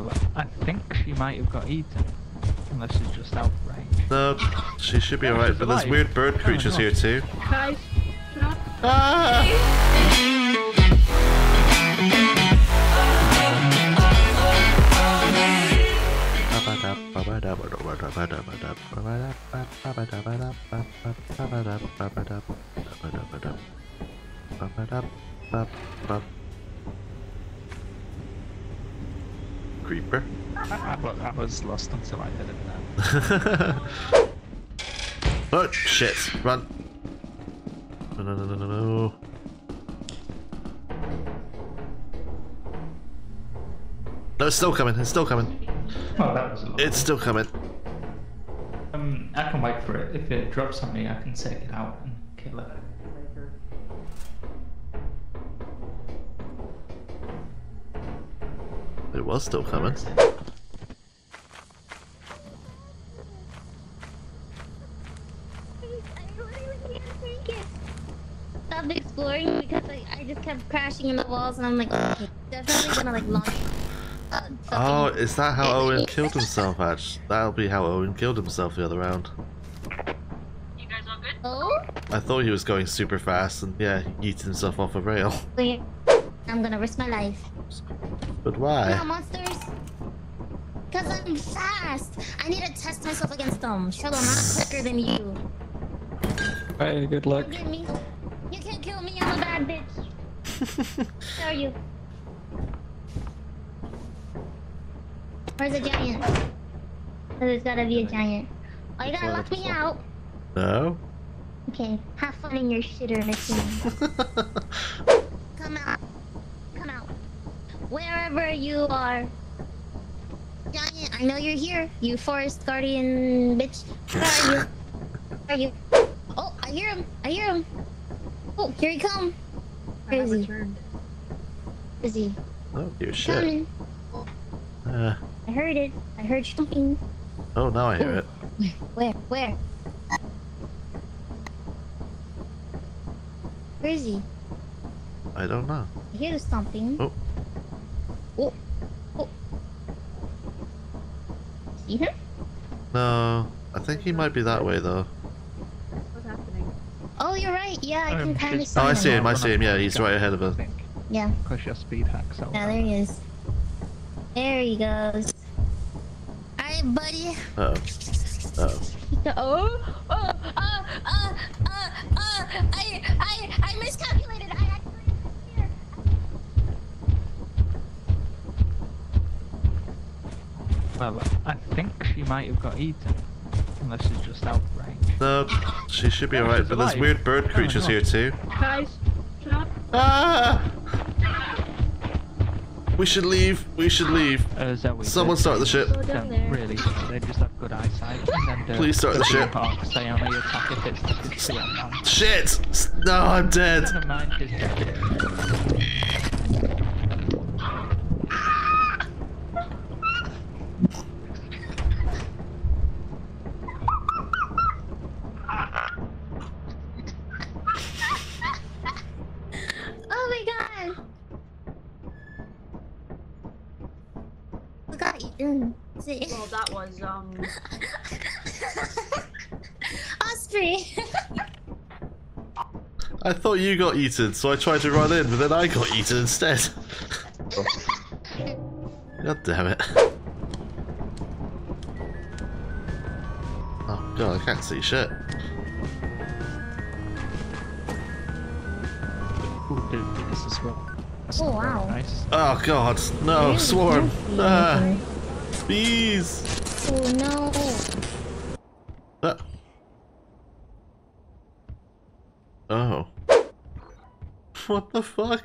Well, I think she might have got eaten. Unless she's just out of range. No, she should be Oh, alright, she's but there's weird bird Oh, creatures no. here too. Guys, shut up. Ah! Creeper. I, I, was lost until I did it now. oh shit! Run! No no no no no no! It's still coming. It's still coming. Well, that was a lot. It's still coming. Um, I can wait for it. If it drops on me, I can take it out and kill it. Was still coming. Stopped exploring because I, I just kept crashing in the walls and I'm like, okay, definitely gonna like launch. Uh. Oh, is that how Owen killed himself, Ash? That'll be how Owen killed himself the other round. You guys all good? Oh, I thought he was going super fast and yeah, he yeeted himself off a rail. wait. I'm gonna risk my life. But No why? monsters. Cause I'm fast. I need to test myself against them. Show them I'm quicker than you. Hey, good luck. Don't get me. You can't kill me. I'm a bad bitch. Where are you? Where's the giant? Oh, there's gotta be a giant. Oh, you gotta lock me out. No? Okay, have fun in your shitter machine. Come out. Come out. Wherever you are. Giant, I know you're here. You forest guardian bitch. Where are you? Where are you? Oh, I hear him. I hear him. Oh, here he come. I Where have is he? Where is he? Oh, dear shit. Coming. Uh, I heard it. I heard something. oh, now I hear it. Where? Where? Where is he? I don't know. I hear something. Oh. Oh. Oh. See him? No, I think he might be that way though. What's happening? Oh, you're right. Yeah, I can Um, kind of she's- see Oh, I see him, I see him, yeah, he's right ahead of us. Yeah. Because your speed hack, so. Yeah, there he is. There he goes. Alright, buddy. Uh oh. Uh oh. Well, I think she might have got eaten. Unless she's just out of range. No, she should be Oh, alright, she's but there's weird bird Oh, creatures no. here too. Guys, shut up. Ah! We should leave. We should leave. Uh, Zoe. Someone they- start the ship. Down there. really. They just have good eyesight. And then Please start the ship. Hawks, they only attack if it's the CM Shit! No, I'm dead. Never mind his dead. Oh my god. What got eaten? See. Well, that was, um... Osprey. I thought you got eaten, so I tried to run in, but then I got eaten instead. God damn it. Oh god, I can't see shit. Ooh, dude, this is what. That's Oh, not very wow. Nice. Oh god, no, swarm. can't bees. Oh no. Ah. Oh. What the fuck?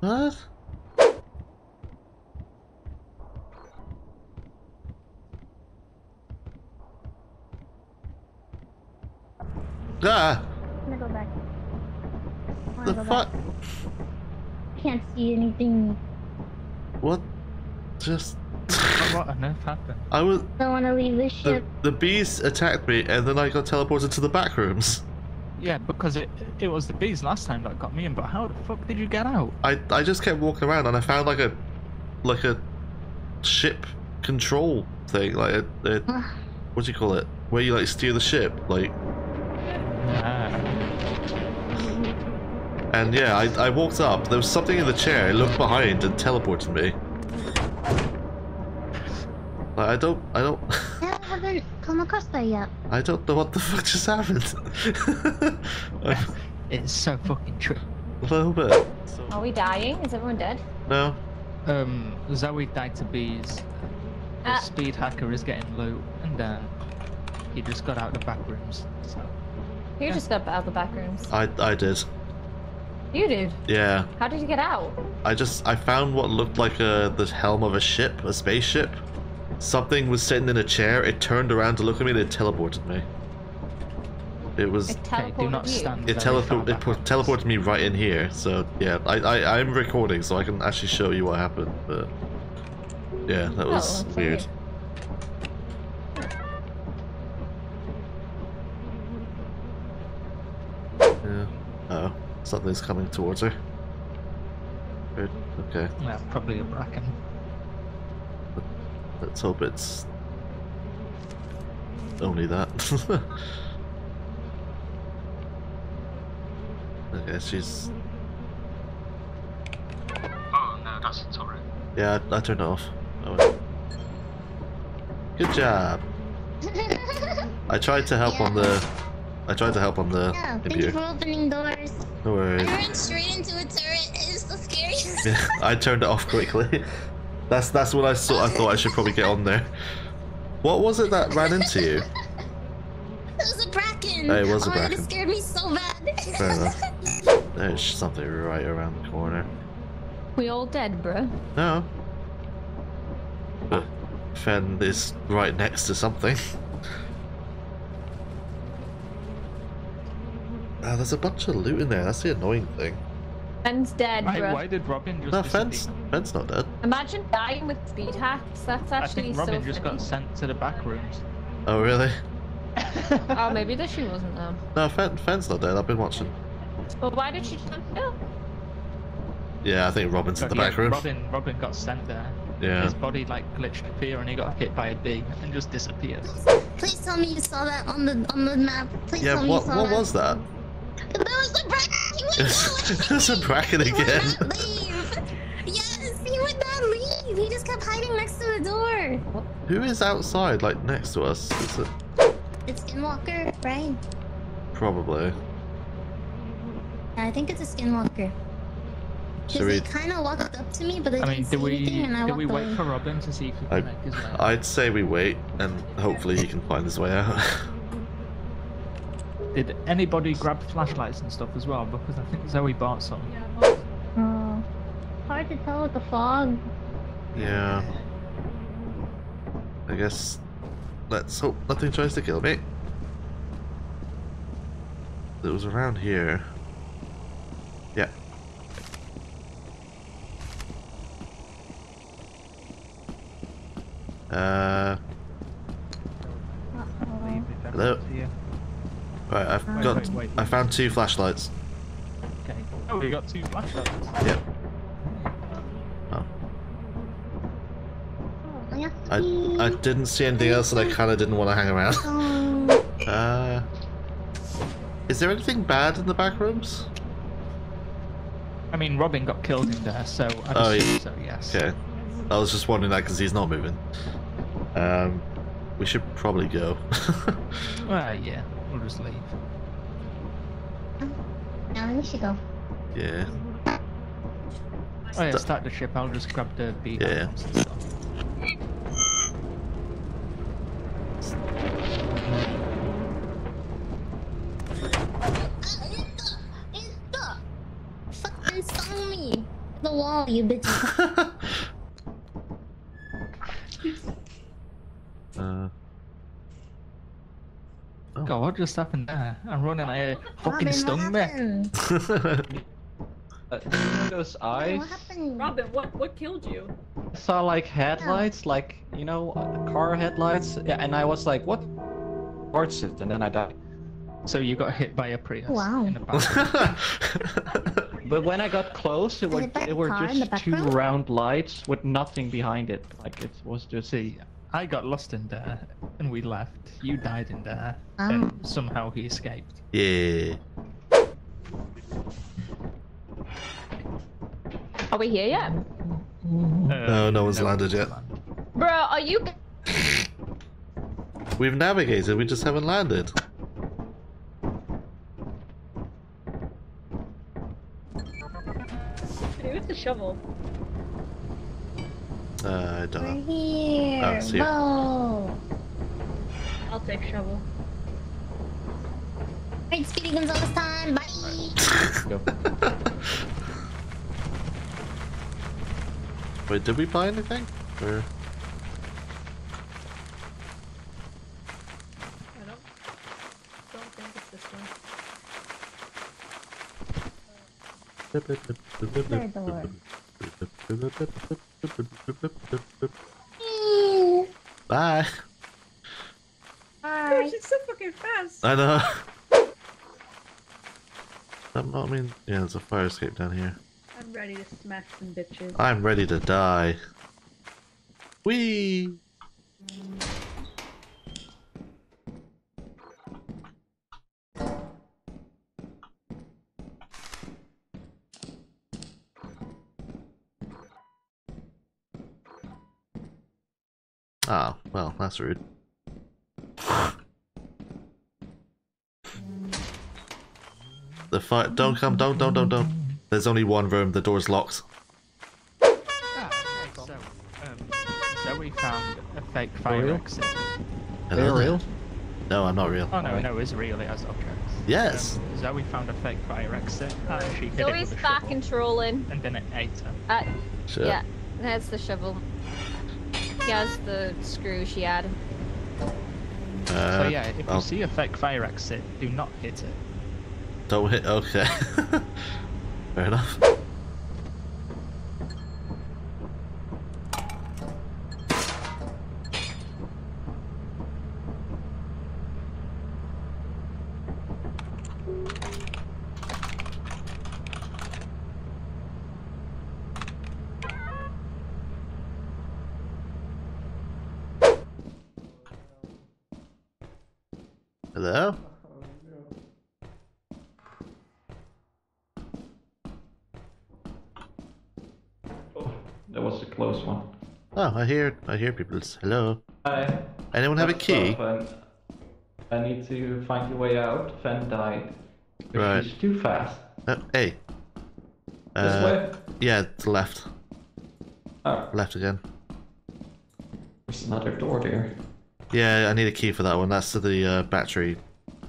What? Ah! I'm gonna go back. I The fuck? Can't see anything. What? Just. What on earth happened? I was. Don't wanna leave the The, ship. the bees attacked me and then I got teleported to the back rooms. Yeah, because it it was the bees last time that got me in. But how the fuck did you get out? I I just kept walking around and I found like a like a ship control thing, like a, a what do you call it? Where you like steer the ship, like. Ah, And yeah, I, I walked up. There was something in the chair. I looked behind and teleported me. Like, I don't, I don't, I haven't come across that yet. I don't know what the fuck just happened. it's so fucking true. a little bit. Are we dying? Is everyone dead? No. Um, Zoe died to bees. The Ah. speed hacker is getting loot, and uh, he just got out the back rooms. So You Yeah. just got out the back rooms. I, I did. You did. Yeah. How did you get out? I just, I found what looked like a the helm of a ship, a spaceship. Something was sitting in a chair. It turned around to look at me. and It teleported me. It was. It okay, do not teleported you. stand. It, very far teleport, it back put, up. teleported me right in here, so yeah, I, I, I'm recording, so I can actually show you what happened, but yeah, that oh, was that's weird. Yeah. Oh, something's coming towards her. Good. Okay, Yeah, probably a bracken. let's hope it's only that. okay, she's. Oh no, that's a turret. Yeah, I, I turned it off. Oh, well. Good job. I tried to help on the. I tried to help on the Yeah, thank you for opening doors. No I ran straight into a turret. It was so scary. Yeah, I turned it off quickly. That's that's what I thought. I thought I should probably get on there. What was it that ran into you? It was a bracken. Oh, it was a oh, God, bracken. It scared me so bad. Fair enough. There's something right around the corner. We all dead, bruh. No. But Fen is right next to something. Ah, there's a bunch of loot in there. That's the annoying thing. Fenn's dead, Why, bruh. why did Robin just No, disappear? Fen's, Fen's not dead. Imagine dying with speed hacks. That's I actually think Robin so just funny. got sent to the back rooms. Oh, really? Oh, maybe that she wasn't though. No, Fen, Fen's not dead. I've been watching. But why did she jump kill? Yeah, I think Robin's in the Yeah, back room. Robin, Robin got sent there. Yeah. His body like glitched to fear and he got hit by a bee and just disappeared. Please tell me you saw that on the on the map. Please Yeah, tell me what you saw Yeah, what that. was that? There was a bracken. He would not There's a bracken He would again. Yes, he would not leave. He just kept hiding next to the door. Who is outside, like next to us? Is it It's Skinwalker, right? probably? Yeah, I think it's a Skinwalker. Because we? he kind of walked up to me, but I, I mean, didn't do see we anything, and I do walked we wait away. for Robin to see if he I- make his way? out? I'd say we wait, and hopefully he can find his way out. Did anybody grab flashlights and stuff as well? Because I think Zoe bought some. Oh, hard to tell with the fog. yeah. I guess. Let's hope nothing tries to kill me. It was around here. Yeah. Uh, Leave if Hello? everyone's here. right, I've Wait, got. wait, wait. I found two flashlights. Okay. Oh, we got two flashlights. Yep. Oh. Oh, yeah. I I didn't see anything else, and I kind of didn't want to hang around. Uh, is there anything bad in the back rooms? I mean, Robin got killed in there, so I'd Oh, assume yeah. so. Yes. Okay, I was just wondering that because he's not moving. Um, we should probably go. Well, yeah. We'll just leave. Now we should go. yeah. Oh yeah, start the ship. I'll just grab the beat. Yeah. and stuff. Fucking stung me. The wall, you bitch. uh. God, what just happened there? I'm running. I fucking Robin, stung what me. happened? Uh, those eyes? What happened? Robin, what what killed you? I saw like headlights, like you know, uh, car headlights. Yeah, and I was like, what? Towards it, and then I died. So you got hit by a Prius Wow. in the. But when I got close, it, were, it by it a were car in the just two round lights with nothing behind it. Like it was just. See, I got lost in there, and we left. You died in there, Oh. and somehow he escaped. yeah. Are we here yet? No, no one's landed yet. Bro, are you. We've navigated, we just haven't landed. Hey, what's the shovel? Uh, I don't We're know. here. Oh, it's here. Whoa. I'll take shovel. Alright, Speedy Gonzales time. Bye. Go. Wait, did we buy anything? Or... I don't, don't think it's this one. Third door. Bye. Bye. Gosh, it's so fucking fast. I know. I'm not, I mean, yeah, there's a fire escape down here. I'm ready to smash some bitches. I'm ready to die. Whee! Ah, well, that's rude. The fire. Don't come, don't, don't, don't, don't. There's only one room, the door's locked. Ah, so, um, Zoe found a fake fire real? exit. They're Hello? real? No, I'm not real. Oh no, Alright. no, it's real, it has objects. Yes. Um, Zoe found a fake fire exit, and she hit it Zoe's with a back shovel, and trolling. and then it ate her. Uh, Shit. yeah, there's the shovel. He has the screw she had. Uh, so yeah, if well, you see a fake fire exit, do not hit it. Don't hit. Okay. Fair enough. Hello? Oh, that was a close one. Oh, I hear. I hear people's. Hello. Hi. Anyone have a key? I need to find a way out. Fen died. Right. She's too fast. Uh, hey. This Uh, way? yeah, to left. Oh, Left again. there's another door there. Yeah, I need a key for that one. That's to the uh, battery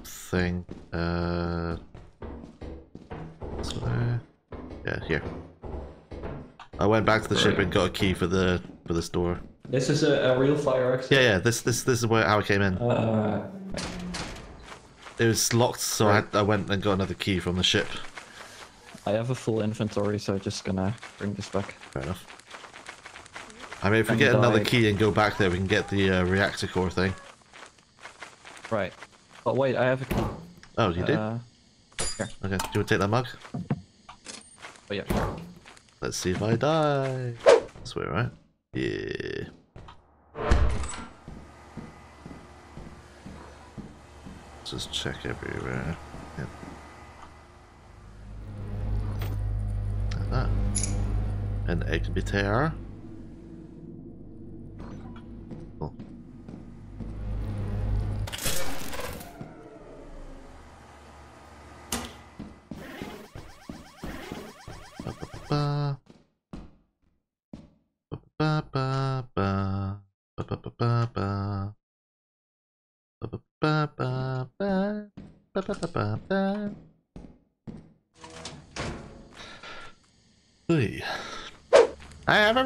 thing. Uh, so, uh, yeah, here. I went back to the ship and got a key for the for this door. This is a, a real fire exit. Yeah, yeah. This this this is where how I came in. Uh, It was locked, so I, I went and got another key from the ship. I have a full inventory, so i just gonna bring this back. Fair enough. I mean, if we And get another key and go back there, we can get the uh, reactor core thing. Right. Oh wait, I have a key. Oh, you did? Uh, Okay. Do you want to take that mug? oh yeah, sure. Let's see if I die. This way, right? Yeah. Just check everywhere. Yep. Like that. An egg bitter.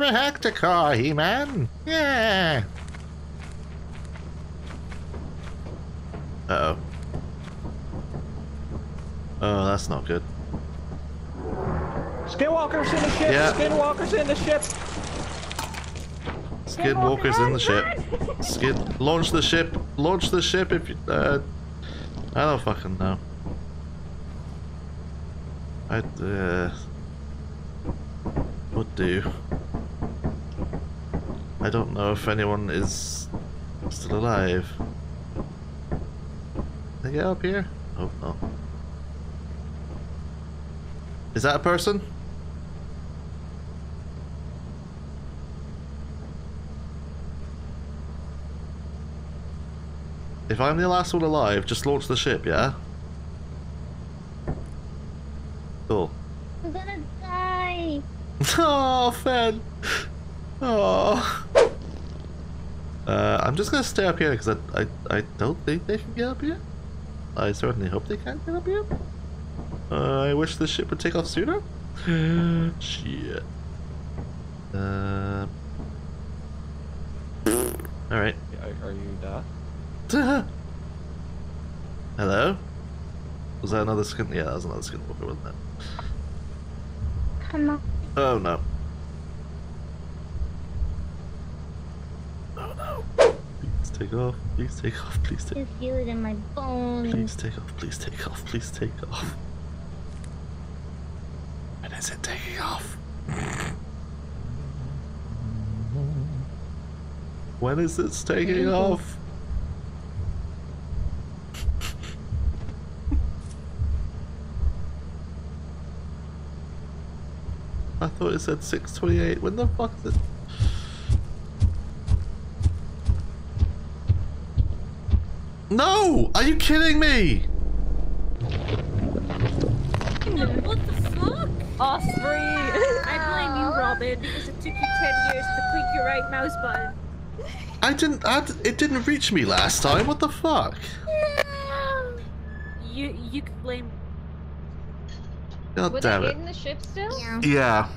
A car, He-Man. Yeah. Uh-oh. Oh, that's not good. Skinwalker's in the ship. Yeah. Skinwalker's in the ship. Skinwalker's in the ship. Skid, launch the ship. Launch the ship if you. Uh, I don't fucking know. I uh, would do. I don't know if anyone is still alive. Can I get up here? Oh no. Is that a person? If I'm the last one alive, just launch the ship, yeah? Cool. I'm gonna die. Oh, Fen. Oh. Uh, I'm just gonna stay up here because I, I I don't think they can get up here. I certainly hope they can't get up here. Uh, I wish the ship would take off sooner. Shit. Uh. All right. Are, are you there? Hello. Was that another skin? Yeah, that was another skin skinwalker, wasn't it? Come on. Oh no. Oh no. Please take off. Please take off. Please take I feel it in my bones. Please take off. Please take off. Please take off. When is it taking off? When is it taking off? I thought it said 628. When the fuck is it? No! Are you kidding me? What the fuck? Osprey! I blame you, Robin, because it took you 10 years to click your right mouse button. I didn't. I, d- it didn't reach me last time. What the fuck? You you could blame God Were damn they it. in the ship still? Yeah. Yeah,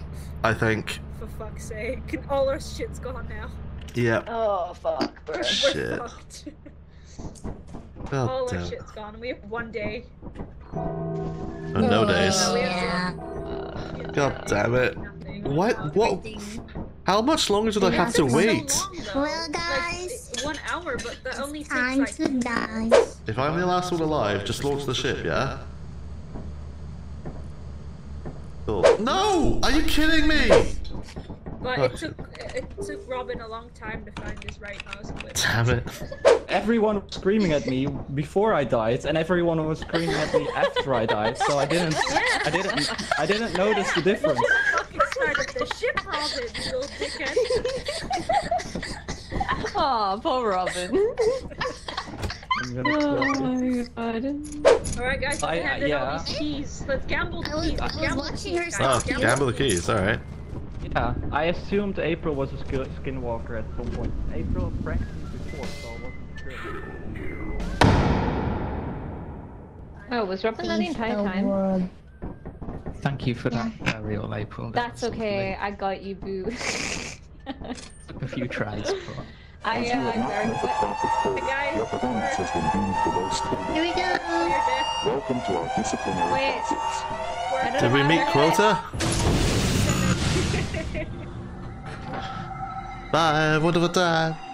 I think. for fuck's sake. All our shit's gone now. Yeah. Oh, fuck, bro. We're Shit. Fucked. God All our damn. shit's gone. We have one day. Oh, no days. Yeah. God uh, damn it. Nothing. What? What? Everything. How much longer did I have to wait? So long. Well, guys, Like, one hour, but that only takes Time like. to die. If I'm the last one alive, just launch the ship, yeah? Cool. No! Are you kidding me? But Oh, it took it took Robin a long time to find his right mouse click. Damn it. Everyone was screaming at me before I died, and everyone was screaming at me after I died. So I didn't, I didn't, I didn't notice the difference. fucking started the ship, Robin, you little dickhead. Aw, poor Robin. Oh my you. Alright, guys, let's I- uh, hand in all yeah. these keys. Let's gamble the I was- keys. I was gamble watching her guys. Oh, gamble the keys, alright. Yeah, I assumed April was a skinwalker at some point. April pranked me before, so I wasn't sure. Oh, was Robin there the entire time? world. Thank you for that, uh, real April. That That's okay, lovely. I got you, boo. Took a few tries, but I, As you uh, I met the proper code, guys, your performance has been deemed below standard. Here we go. Welcome to our disciplinary Wait. process. I don't Did we meet it. quota? Bye, wonderful time.